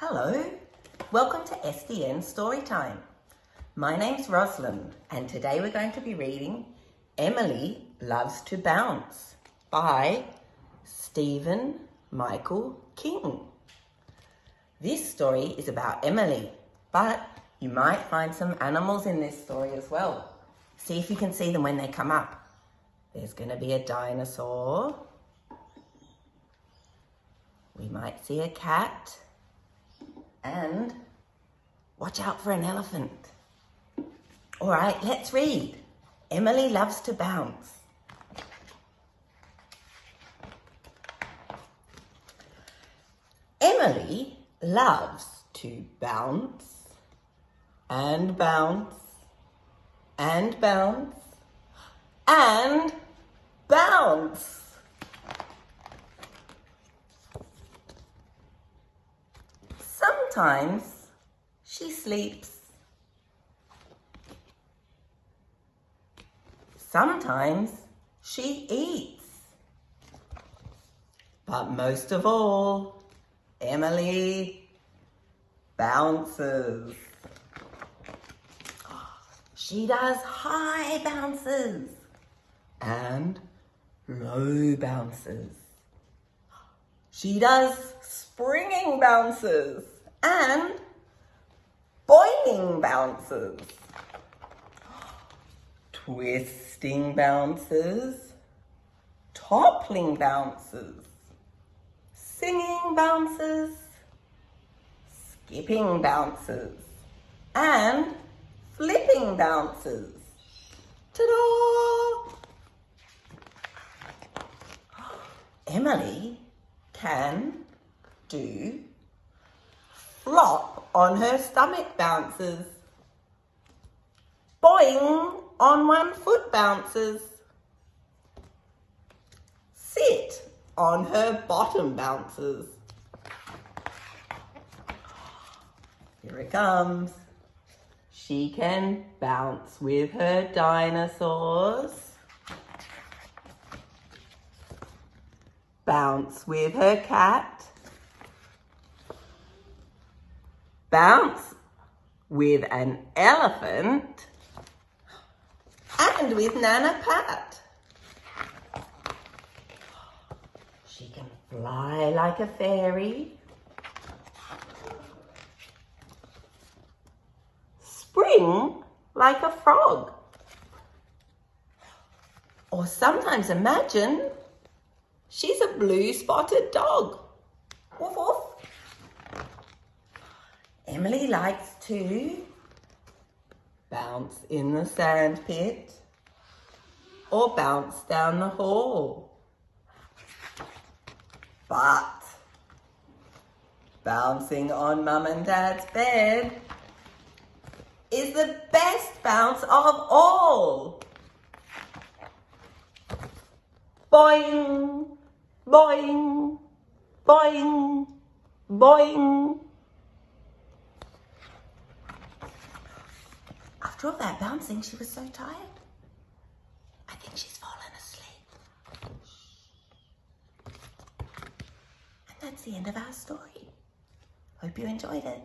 Hello, welcome to SDN Storytime. My name's Rosalind and today we're going to be reading Emily Loves to Bounce by Stephen Michael King. This story is about Emily, but you might find some animals in this story as well. See if you can see them when they come up. There's going to be a dinosaur. We might see a cat. And watch out for an elephant. All right, let's read. Emily loves to bounce. Emily loves to bounce and bounce and bounce and bounce. Sometimes she sleeps. Sometimes she eats. But most of all, Emily bounces. She does high bounces and low bounces. She does springing bounces and boiling bounces. Twisting bounces, toppling bounces, singing bounces, skipping bounces, and flipping bounces. Ta-da! Emily can do flop on her stomach bounces. Boing on one foot bounces. Sit on her bottom bounces. Here it comes. She can bounce with her dinosaurs. Bounce with her cat. Bounce with an elephant. And with Nana Pat. She can fly like a fairy. Spring like a frog. Or sometimes imagine she's a blue spotted dog. Woof woof. Emily likes to bounce in the sand pit or bounce down the hall. But bouncing on mum and dad's bed is the best bounce of all. Boing, boing, boing, boing. After all that bouncing, she was so tired. I think she's fallen asleep. And that's the end of our story. Hope you enjoyed it.